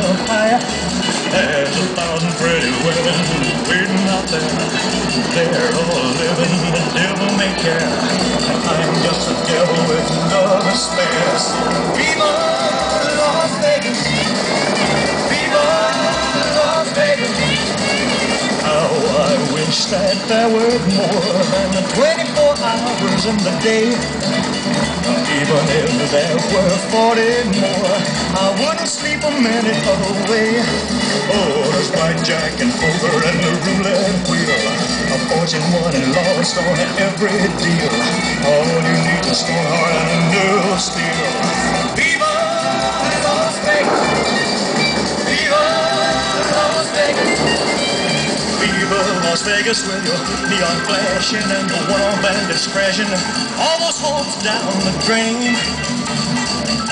up high. There's a thousand pretty women waiting out there. They're all living the devil may care. I'm just a devil with love to spare. Viva Las Vegas! Viva Las Vegas! How I wish that there were more than 24 hours in the day. Even if there were 40 more, I wouldn't sleep a minute away. Oh, there's blackjack and poker and the roulette wheel. A fortune won and lost on every deal. All you need is strong heart Las Vegas with your neon flashing and the one-armed bandits crashing almost holds down the drain.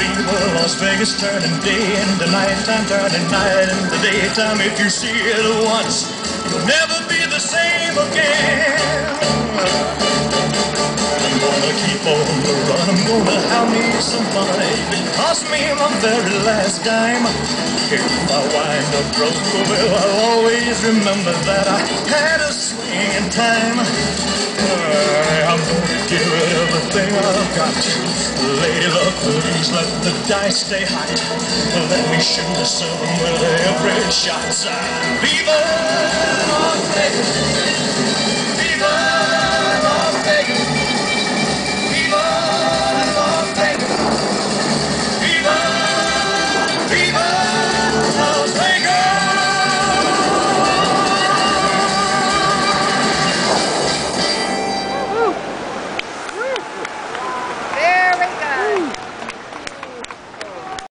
Viva Las Vegas turning day into nighttime, turning night into daytime. If you see it once, you'll never be the same again. I'm gonna have me some fun. It cost me my very last dime. If I wind up broke, well, I'll always remember that I had a swing in time. I'm gonna give it everything I've got. Lady luck, please let the dice stay hot. Let me shoot the seven with every shot. Viva!